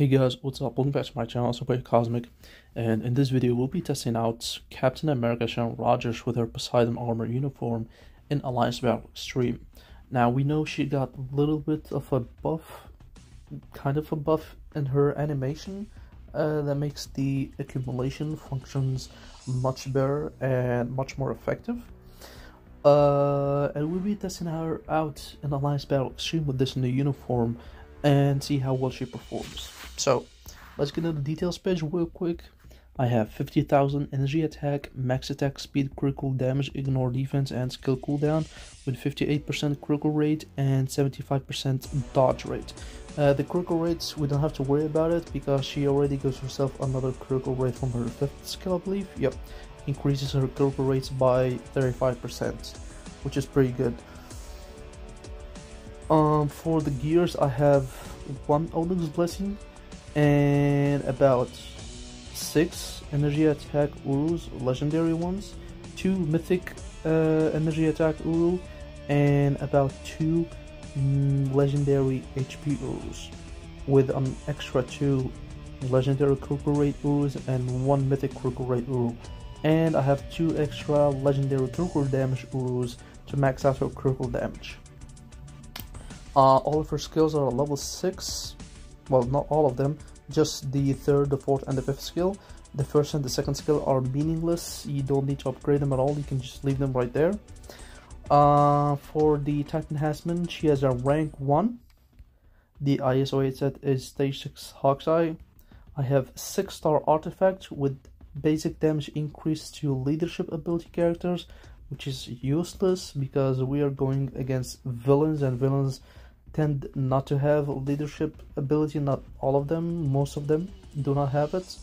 Hey guys, what's up? Welcome back to my channel, Super Cosmic, and in this video we'll be testing out Captain America Sharon Rogers with her Poseidon armor uniform in Alliance Battle Extreme. Now we know she got a little bit of a buff, kind of a buff in her animation uh, that makes the accumulation functions much better and much more effective. Uh, and we'll be testing her out in Alliance Battle Extreme with this new uniform and see how well she performs. So, let's get into the details page real quick. I have 50,000 energy attack, max attack speed, critical damage, ignore defense, and skill cooldown with 58% critical rate and 75% dodge rate. Uh, the critical rates, we don't have to worry about it because she already gives herself another critical rate from her 5th skill, I believe. Yep, increases her critical rates by 35%, which is pretty good. Um, for the gears, I have one Onyx Blessing and about six energy attack Urus, legendary ones, two mythic uh, energy attack Uru, and about two mm, legendary HP Urus, with an extra two legendary critical rate Urus and one mythic critical rate Uru. And I have two extra legendary critical damage Urus to max out her critical damage. Uh, all of her skills are level 6. Well, not all of them, just the third, the fourth, and the fifth skill. The first and the second skill are meaningless. You don't need to upgrade them at all. You can just leave them right there. Uh, for the Titan enhancement, she has a rank 1. The ISO 8 set is stage 6 Hawkeye. I have 6 star artifact with basic damage increase to leadership ability characters, which is useless because we are going against villains and villains tend not to have leadership ability not all of them most of them do not have it.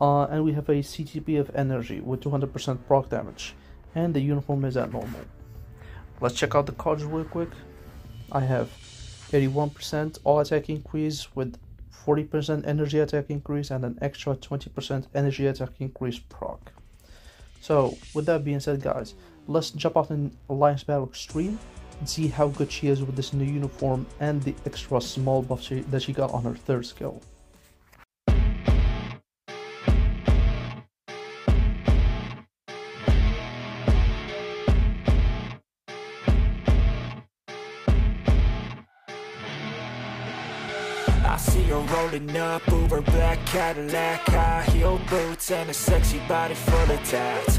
Uh, and we have a CTP of energy with 200% proc damage and the uniform is at normal let's check out the cards real quick. I have 81% all attack increase with 40% energy attack increase and an extra 20% energy attack increase proc. So with that being said guys let's jump off in Alliance Battle Extreme see how good she is with this new uniform and the extra small buff she, that she got on her third skill. I see her rolling up, Uber black Cadillac High heel boots and a sexy body full of tats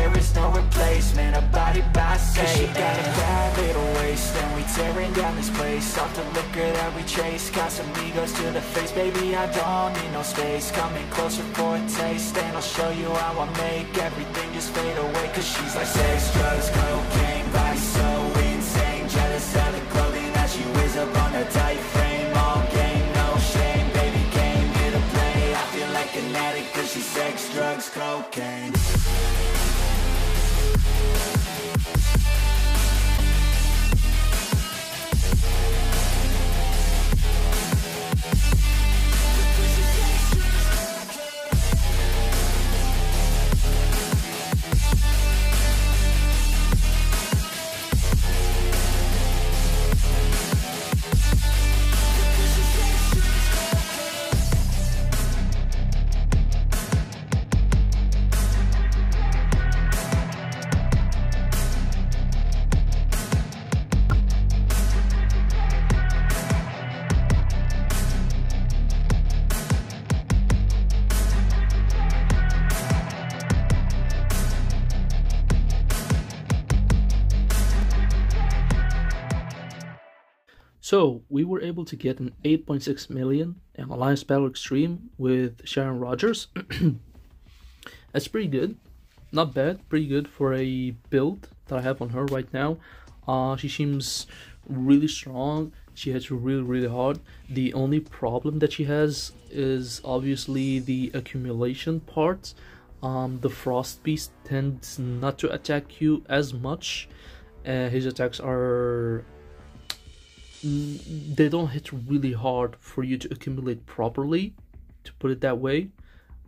No replacement, a body by Satan. she got a bad little waist And we tearing down this place. Off the liquor that we chase Casamigos to the face. Baby, I don't need no space. Coming closer for a taste And I'll show you how I make everything just fade away. Cause she's like sex, drugs, cocaine Body so insane. Jealous of the clothing that she wears up on a tight frame. All game, no shame. Baby came here to play. I feel like an addict Cause she's sex, drugs, cocaine So we were able to get an 8.6 million in Alliance Battle Extreme with Sharon Rogers. That's pretty good. Not bad, pretty good for a build that I have on her right now. Uh, she seems really strong. She hits really, really hard. The only problem that she has is obviously the accumulation part. Um, the Frost Beast tends not to attack you as much. Uh, his attacks are they don't hit really hard for you to accumulate properly, to put it that way,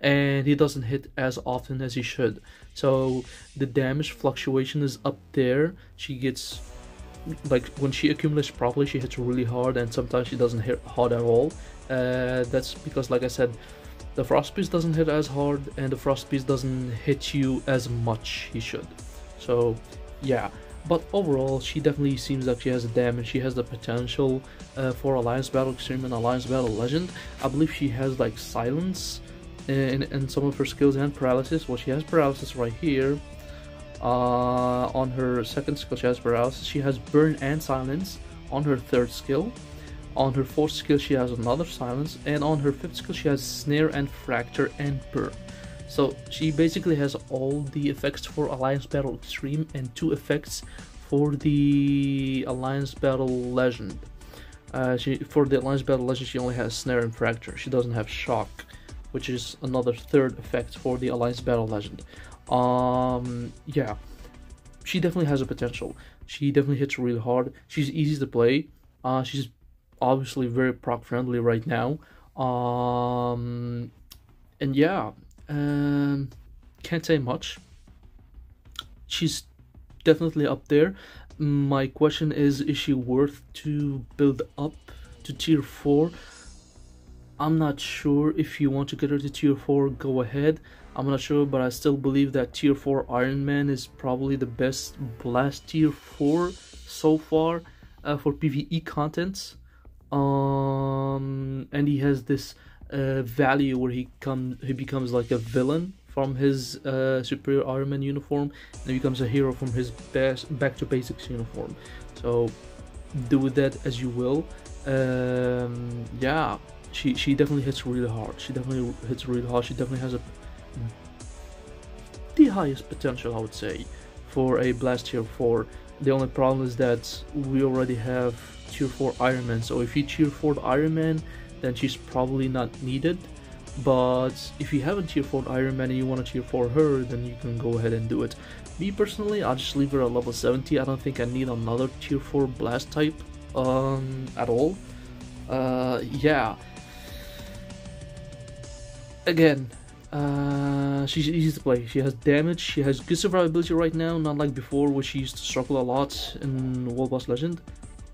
and he doesn't hit as often as he should. So the damage fluctuation is up there. She gets like when she accumulates properly, she hits really hard, and sometimes she doesn't hit hard at all. Uh, that's because, like I said, the frost beast doesn't hit as hard, and the frost beast doesn't hit you as much. He should. So, yeah. But overall, she definitely seems like she has the damage. She has the potential uh, for Alliance Battle Extreme and Alliance Battle Legend. I believe she has like silence in, in some of her skills and paralysis. Well, she has paralysis right here. Uh, on her second skill, she has paralysis. She has burn and silence on her third skill. On her fourth skill, she has another silence, and on her fifth skill, she has snare and fracture and burn. So she basically has all the effects for Alliance Battle Extreme and two effects for the Alliance Battle Legend. Uh, she, for the Alliance Battle Legend, she only has Snare and Fracture. She doesn't have Shock, which is another third effect for the Alliance Battle Legend. Um, yeah, she definitely has a potential. She definitely hits really hard. She's easy to play. Uh, she's obviously very proc friendly right now. Um, and yeah, um, can't say much. She's definitely up there. My question is: Is she worth to build up to tier four? I'm not sure. If you want to get her to tier four, go ahead. I'm not sure, but I still believe that tier four Iron Man is probably the best blast tier four so far uh, for PVE contents. Um, and he has this value where he comes he becomes like a villain from his uh, superior Iron Man uniform and he becomes a hero from his best back to basics uniform. So do with that as you will. Um, yeah, she she definitely hits really hard. She definitely hits really hard. She definitely has a the highest potential, I would say, for a Blast Tier 4. The only problem is that we already have Tier 4 Iron Man. So if you Tier 4 Iron Man, then she's probably not needed. But if you have a tier 4 Iron Man and you want to tier 4 her, then you can go ahead and do it. Me personally, I'll just leave her at level 70. I don't think I need another tier 4 blast type um, at all. Uh, yeah. Again, uh, she's easy to play. She has damage. She has good survivability right now, not like before where she used to struggle a lot in World Boss Legend.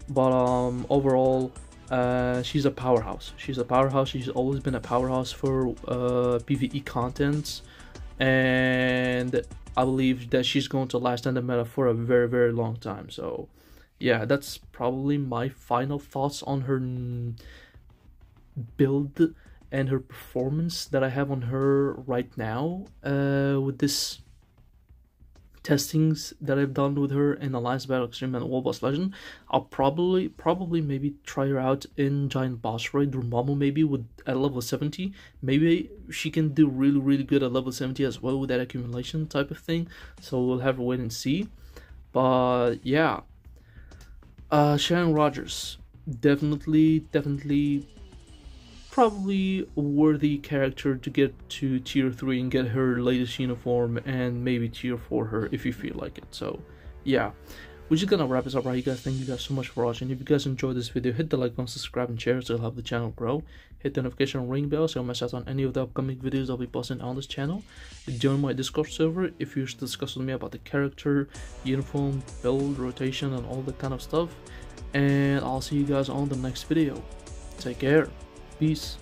But um, overall, uh, she's a powerhouse. She's a powerhouse. She's always been a powerhouse for uh, PVE contents, and I believe that she's going to last in the meta for a very, very long time. So, yeah, that's probably my final thoughts on her build and her performance that I have on her right now uh, with this testings that I've done with her in Alliance Battle Extreme and World Boss Legend, I'll probably probably maybe try her out in Giant Boss Raid Dormammu maybe with at level 70. Maybe she can do really really good at level 70 as well with that accumulation type of thing. So we'll have to wait and see. But yeah. Uh Sharon Rogers. Definitely, definitely probably worthy character to get to tier 3 and get her latest uniform and maybe tier 4 her if you feel like it. So, yeah. We're just gonna wrap this up right you guys. Thank you guys so much for watching. If you guys enjoyed this video, hit the like button, subscribe, and share so it'll help the channel grow. Hit the notification ring bell so you'll miss out on any of the upcoming videos I'll be posting on this channel. Join my Discord server if you wish to discuss with me about the character, uniform, build, rotation, and all that kind of stuff. And I'll see you guys on the next video. Take care. Peace.